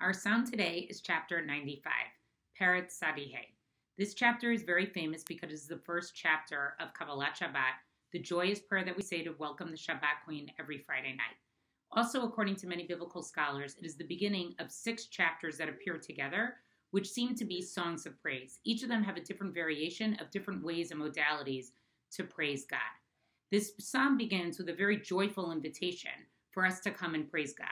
Our psalm today is chapter 95, Peret Sadihe. This chapter is very famous because it is the first chapter of Kabbalat Shabbat, the joyous prayer that we say to welcome the Shabbat Queen every Friday night. Also, according to many biblical scholars, it is the beginning of six chapters that appear together, which seem to be songs of praise. Each of them have a different variation of different ways and modalities to praise God. This psalm begins with a very joyful invitation for us to come and praise God.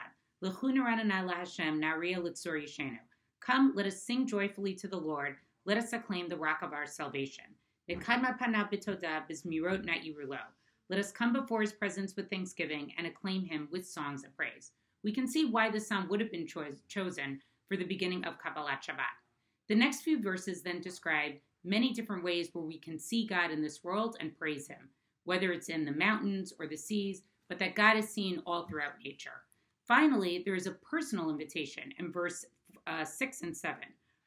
Come, let us sing joyfully to the Lord. Let us acclaim the rock of our salvation. Let us come before his presence with thanksgiving and acclaim him with songs of praise. We can see why this psalm would have been cho- chosen for the beginning of Kabbalat Shabbat. The next few verses then describe many different ways where we can see God in this world and praise him, whether it's in the mountains or the seas, but that God is seen all throughout nature. Finally, there is a personal invitation in verse uh, 6 and 7.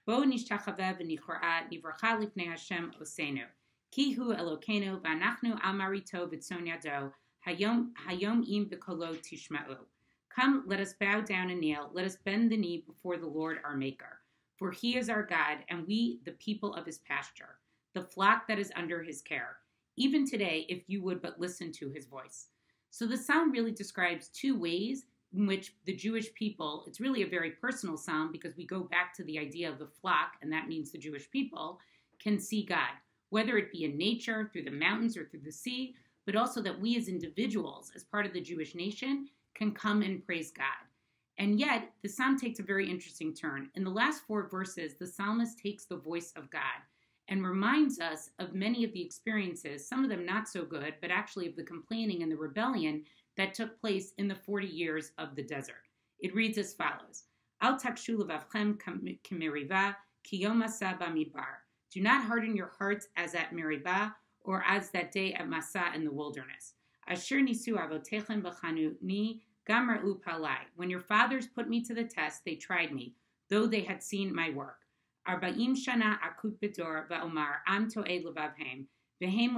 Bo nishtachave v'nichorah nivracha lifnei Hashem osenu. Ki hu Elokeinu v'anachnu amarito v'tzon yado hayom, hayom im b'kolo tishma'u. Come, let us bow down and kneel. Let us bend the knee before the Lord our Maker. For he is our God, and we the people of his pasture, the flock that is under his care. Even today, if you would but listen to his voice. So the psalm really describes two ways in which the Jewish people, it's really a very personal psalm because we go back to the idea of the flock, and that means the Jewish people, can see God, whether it be in nature, through the mountains, or through the sea, but also that we as individuals, as part of the Jewish nation, can come and praise God. And yet, the psalm takes a very interesting turn. In the last four verses, the psalmist takes the voice of God and reminds us of many of the experiences, some of them not so good, but actually of the complaining and the rebellion that took place in the 40 years of the desert. It reads as follows Al takshu levavchem kimeriva kiyom midbar. Do not harden your hearts as at Meribah or as that day at Massa in the wilderness. Asher nisu avotechem b'chanuni gamar upalai. When your fathers put me to the test, they tried me, though they had seen my work. Arba'im shana akut bedor va'omar am to'e levavhem v'hem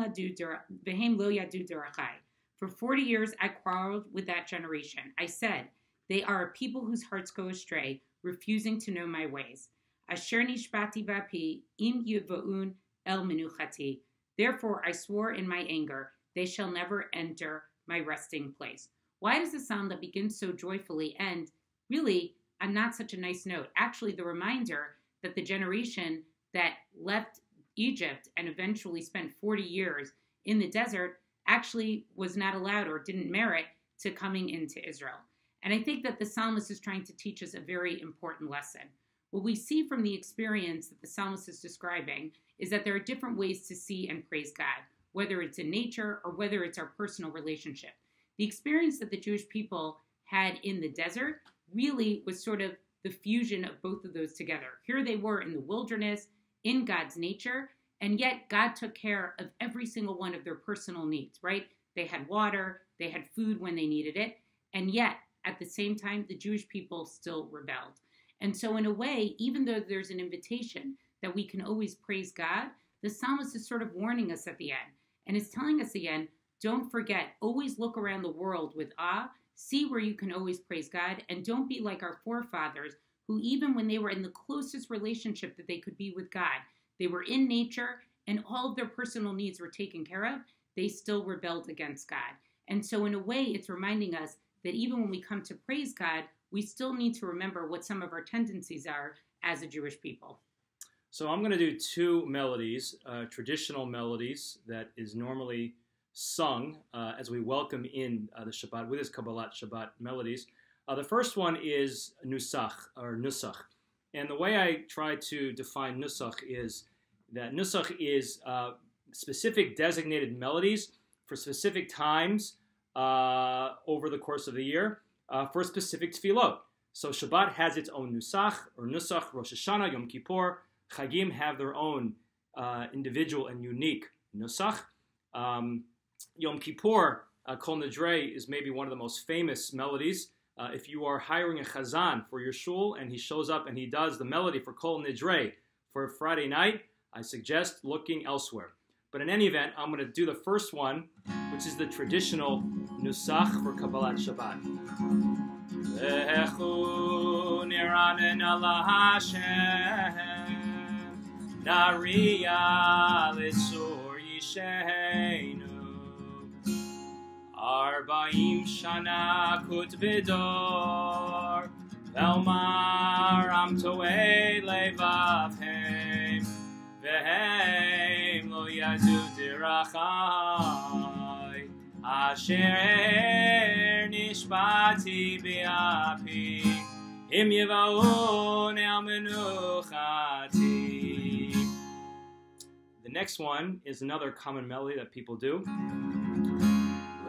lo yadu dorachai. For 40 years I quarreled with that generation. I said, They are a people whose hearts go astray, refusing to know my ways. Asher nishbati vapi im yuvaun el menuchati. Therefore I swore in my anger, they shall never enter my resting place. Why does the psalm that begins so joyfully end really on not such a nice note? Actually, the reminder that the generation that left Egypt and eventually spent 40 years in the desert actually was not allowed or didn't merit to coming into Israel. And I think that the psalmist is trying to teach us a very important lesson. What we see from the experience that the psalmist is describing is that there are different ways to see and praise God, whether it's in nature or whether it's our personal relationship. The experience that the Jewish people had in the desert really was sort of the fusion of both of those together. Here they were in the wilderness, in God's nature, and yet, God took care of every single one of their personal needs, right? They had water, they had food when they needed it. And yet, at the same time, the Jewish people still rebelled. And so, in a way, even though there's an invitation that we can always praise God, the psalmist is sort of warning us at the end. And is telling us again don't forget, always look around the world with awe, see where you can always praise God, and don't be like our forefathers who, even when they were in the closest relationship that they could be with God, they were in nature and all of their personal needs were taken care of. They still rebelled against God. And so, in a way, it's reminding us that even when we come to praise God, we still need to remember what some of our tendencies are as a Jewish people. So, I'm going to do two melodies, uh, traditional melodies that is normally sung uh, as we welcome in uh, the Shabbat with his Kabbalat Shabbat melodies. Uh, the first one is Nusach or Nusach. And the way I try to define nusach is that nusach is uh, specific designated melodies for specific times uh, over the course of the year uh, for specific tefillot. So Shabbat has its own nusach or nusach. Rosh Hashanah, Yom Kippur, Chagim have their own uh, individual and unique nusach. Um, Yom Kippur, uh, Kol Nidre is maybe one of the most famous melodies. Uh, if you are hiring a chazan for your shul and he shows up and he does the melody for Kol Nidre for Friday night, I suggest looking elsewhere. But in any event, I'm going to do the first one, which is the traditional nusach for Kabbalat Shabbat. Litzur Yisheinu Arbaim Shana Kut Vidor Velmar Lo Yadu Dirachai Asher er Nishpati Beapi Im El Menuchati The next one is another common melody that people do.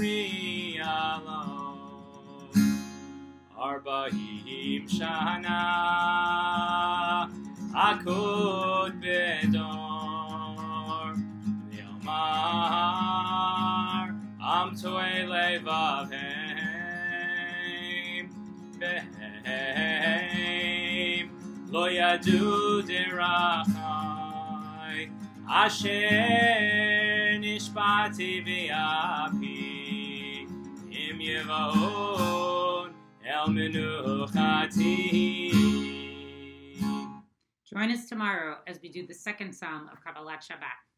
Arialon Arbahim Shana Akut Bedor Yomar Am Toei Levavhem Behem Lo Yadu Derachai Asher Nishpati V'api Im Join us tomorrow as we do the second psalm of Kabbalat Shabbat.